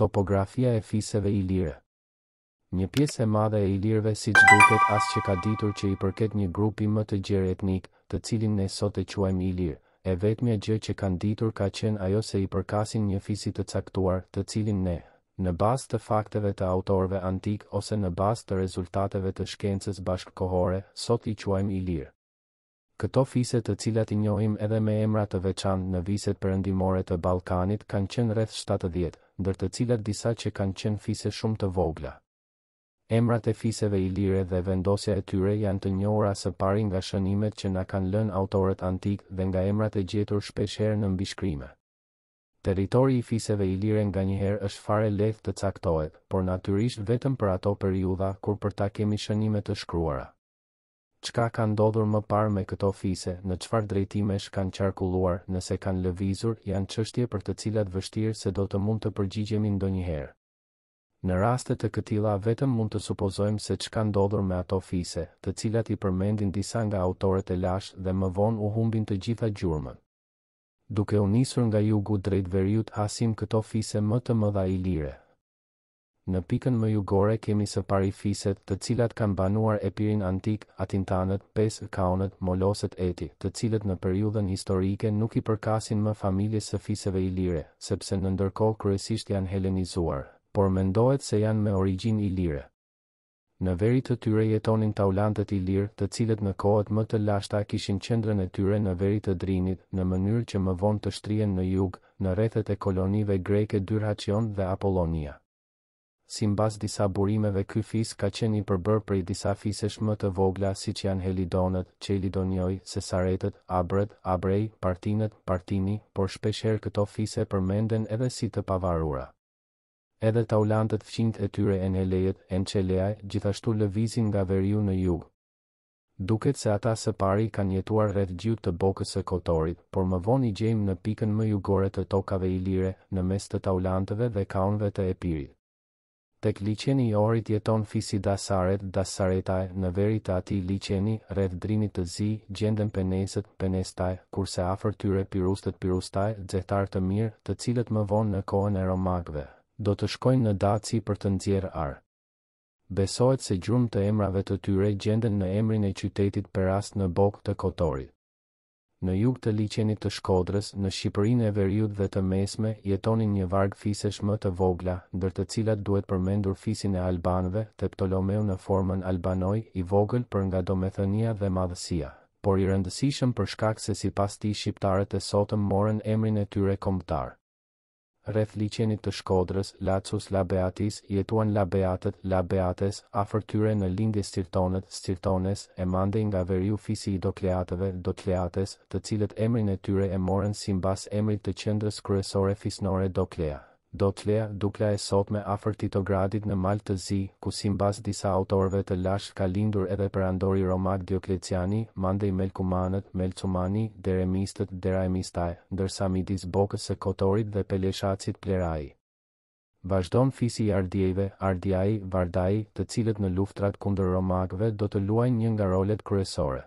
Topografia e fiseve ilire Një pjesë e madhe e ilirëve siç duket as që ka ditur që i përket një grupi më të gjerë etnik, të cilin ne sot e quajmë ilir, e vetmja gjë që kanë ditur ka qenë ajo se i përkasin një fisi të caktuar, të cilin ne, në bazë të fakteve të autorëve antikë ose në bazë të rezultateve të shkencës bashkëkohore, sot i quajmë ilir. Këto fise të cilat i njohim edhe me emra të veçantë në viset perëndimore të Ballkanit kanë qenë rreth shtatëdhjetë, ndër të cilat disa që kanë qenë fise shumë të vogla. Emrat e fiseve ilire dhe vendosja e tyre janë të njohura së pari nga shënimet që na kanë lënë autorët antikë dhe nga emrat e gjetur shpeshherë në mbishkrime. Territori i fiseve ilire nganjëherë është fare lehtë të caktohet, por natyrisht vetëm për ato periudha kur për ta kemi shënime të shkruara. Çka ka ndodhur më parë me këto fise, në çfarë drejtimesh kanë qarkulluar, nëse kanë lëvizur, janë çështje për të cilat vështirë se do të mund të përgjigjemi ndonjëherë. Në raste të këtilla vetëm mund të supozojmë se ç'ka ndodhur me ato fise, të cilat i përmendin disa nga autorët e lashtë dhe më vonë u humbin të gjitha gjurmët. Duke u nisur nga jugu drejt veriut hasim këto fise më të mëdha ilire, Në pikën më jugore kemi së pari fiset, të cilat kanë banuar Epirin antik, Atintanët, pesë, Kaonët, Molosët etj., të cilët në periudhën historike nuk i përkasin më familjes së fiseve ilire, sepse në ndërkohë kryesisht janë helenizuar, por mendohet se janë me origjinë ilire. Në veri të tyre jetonin taulantët ilirë, të cilët në kohët më të lashta kishin qendrën e tyre në veri të Drinit, në mënyrë që më vonë të shtrihen në jug, në rrethet e kolonive greke Dyrrhachion dhe Apollonia. Simbas disa burimeve ky fis ka qenë i përbërë prej disa fisesh më të vogla siç janë Helidonët, Chelidonioi, Sesaretët, Abrët, Abrei, Partinët, Partini, por shpeshherë këto fise përmenden edhe si të pavarura. Edhe taulantët fqinjtë e tyre Enhelejet, Encheleae, gjithashtu lëvizin nga veriu në jug. Duket se ata së pari kanë jetuar rreth gjiut të Bokës së Kotorit, por më vonë i gjejmë në pikën më jugore të tokave ilire, në mes të taulantëve dhe kaonëve të Epirit. Tek liqeni i Ohrit jeton fisi Dasaret, Dassaretae, në veri të atij liqeni, rreth Drinit të Zi, gjenden Penesët, Penestae, kurse afër tyre Pirustët, Pirustae, xehtarë të mirë, të cilët më vonë në kohën e romakëve, do të shkojnë në Daci për të nxjerrë ar. Besohet se gjurmë të emrave të tyre gjenden në emrin e qytetit Perast në Bokë të Kotorit. Në jug të liqenit të Shkodrës, në Shqipërinë e Veriut dhe të Mesme, jetonin një varg fisesh më të vogla, ndër të cilat duhet përmendur fisin e Albanëve, te Ptolomeu në formën Albanoi, i vogël për nga domethënia dhe madhësia, por i rëndësishëm për shkak se sipas tij shqiptarët e sotëm morën emrin e tyre kombëtar. Rreth liqenit të Shkodrës, Lacus Labeatis, jetuan Labeatët, Labeates, afër tyre në lindje Stirtonët, Stirtones, e mandej nga veriu fisi i Dokleatëve, Docleates, të cilët emrin e tyre e morën simbas emrit të qendrës kryesore fisnore Doklea. Doclea, Dukla e sotme afër Titogradit në Mal të Zi, ku simbas disa autorëve të lashtë ka lindur edhe perandori romak Diokleciani, mandej Melkumanët, Melcumani, Deremistët, Deraemistae, ndërsa midis Bokës së Kotorit dhe Peleshacit Plerai. Vazhdon fisi i Ardiejve, Ardiai, Vardai, të cilët në luftrat kundër romakëve do të luajnë një nga rolet kryesore.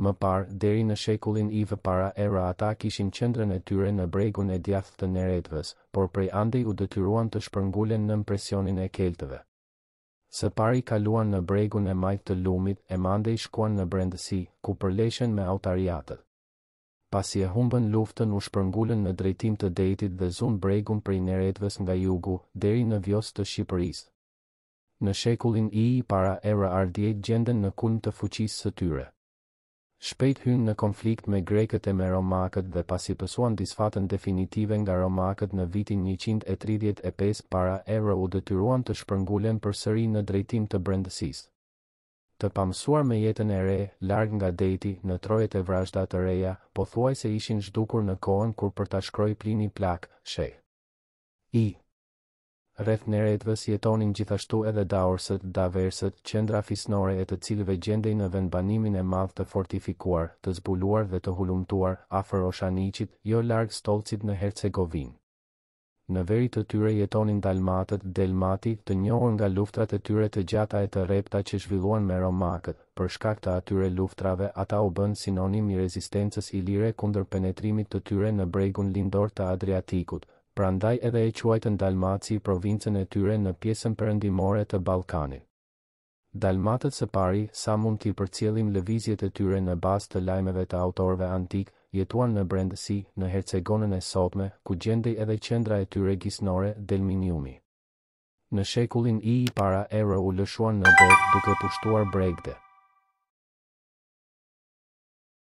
Më parë, deri në shekullin IV para e.r. ata kishin qendrën e tyre në bregun e djathtë të Neretvës, por prej andej u detyruan të shpërngulen nën presionin e keltëve. Së pari kaluan në bregun e majtë të lumit e mandej shkuan në brendësi, ku përleshen me autariatët. Pasi e humbën luftën u shpërngulën në drejtim të dejtit dhe zunë bregun prej Neretvës nga jugu, deri në Vjosë të Shqipërisë. në shekullin II para e.r. Ardiejt gjenden në kulm të fuqisë së tyre. Shpejt hynë në konflikt me grekët e me romakët dhe pasi pësuan disfatën definitive nga romakët në vitin njëqind e tridhjetë e pesë para e.r. u detyruan të shpërngulen përsëri në drejtim të brendësisë. Të pamësuar me jetën e re, larg nga dejti, në trojet e vrazhda të reja, pothuajse ishin zhdukur në kohën kur për ta shkroi Plini Plak, shek. I. Rreth Neretvës jetonin gjithashtu edhe daorsët, daversët, qendra fisnore e të cilëve gjendej në vendbanimin e madh të fortifikuar, të zbuluar dhe të hulumtuar, afër Oshaniqit, jo larg Stolcit në Hercegovinë. Në veri të tyre jetonin dalmatët, delmati, të njohur nga luftrat e tyre të gjata e të rrepta që zhvilluan me romakët, për shkak të atyre luftrave ata u bënë sinonim i rezistencës ilire kundër penetrimit të tyre në bregun lindor të Adriatikut, prandaj edhe e quajtën Dalmaci provincën e tyre në pjesën perëndimore të Ballkanit. Dalmatët së pari, sa mund t'i përcjellim lëvizjet e tyre në bazë të lajmeve të autorëve antikë, jetuan në brendësi, në Hercegonën e sotme, ku gjendej edhe qendra e tyre fisnore, Delminiumi. Në shekullin II para e.r. u lëshuan në det duke pushtuar bregdet.